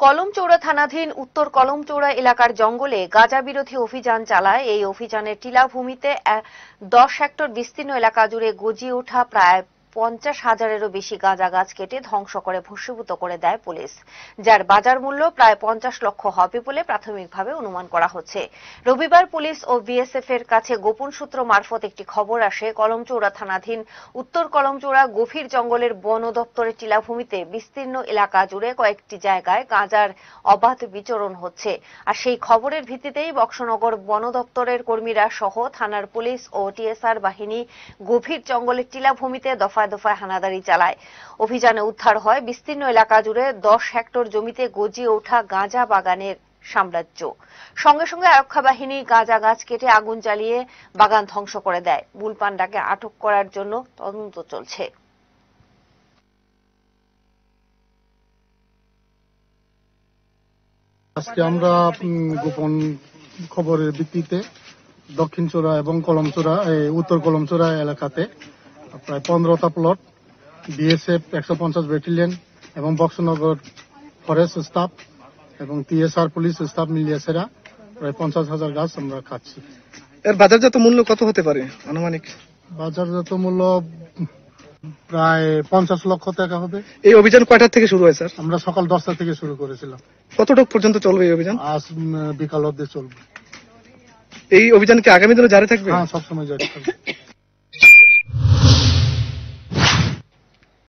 কলমচৌড়া থানাধীন উত্তর কলমচৌড়া এলাকার জঙ্গলে গাজা বিরোধী অভিযান চালায়। এই অভিযানের টিলাভূমিতে দশ হেক্টর বিস্তীর্ণ এলাকা জুড়ে গজিয়ে ওঠা প্রায় পঞ্চাশ হাজারেরও বেশি গাঁজা গাছ কেটে ধ্বংস করে ভস্মীভূত করে দেয় পুলিশ। যার বাজার মূল্য প্রায় পঞ্চাশ লক্ষ হবে বলে প্রাথমিকভাবে অনুমান করা হচ্ছে। রবিবার পুলিশ ও বিএসএফ এর কাছে গোপন সূত্র মারফত একটি খবর আসে। কলমচৌড়া থানাধীন উত্তর কলমচৌড়া গভীর জঙ্গলের বন দপ্তরের টিলাভূমিতে বিস্তীর্ণ এলাকা জুড়ে কয়েকটি জায়গায় গাঁজার অবাধ বিচরণ হচ্ছে। আর সেই খবরের ভিত্তিতেই বক্সনগর বন দপ্তরের কর্মীরা সহ থানার পুলিশ ও টিএসআর বাহিনী গভীর জঙ্গলের টিলাভূমিতে দফায় দফায় হানাদারি চালায়। অভিযানে উদ্ধার হয় বিস্তীর্ণ এলাকা জুড়ে দশ হেক্টর জমিতে গজিয়ে ওঠা গাঁজা বাগানের সাম্রাজ্য। সঙ্গে সঙ্গে আরক্ষা বাহিনী গাঁজা গাছ কেটে আগুন জ্বালিয়ে বাগান ধ্বংস করে দেয়। বুলপান্ডাকে আটক করার জন্য তদন্ত চলছে। আজকে আমরা গোপন খবরের ভিত্তিতে দক্ষিণ চোরা এবং কলমচোরা উত্তর কলমচোরা এলাকাতে প্রায় পনেরোটা প্লট বিএসএফ একশো পঞ্চাশ ব্যাটালিয়ন এবং বক্সনগর ফরেস্ট স্টাফ এবং টিএসআর পুলিশ স্টাফ মিলিয়ে সেরা প্রায় পঞ্চাশ হাজার গাছ আমরা খাচ্ছি। এর বাজারজাত মূল্য কত হতে পারে আনুমানিক? বাজারজাত মূল্য প্রায় পঞ্চাশ লক্ষ টাকা হবে। এই অভিযান কয়টার থেকে শুরু হয় স্যার? আমরা সকাল দশটা থেকে শুরু করেছিলাম। কতটুক পর্যন্ত চলবে এই অভিযান? আজ বিকাল অব্দি চলবে। এই অভিযান কি আগামী দিনে জারি থাকবে? হ্যাঁ সবসময় জারি থাকবে।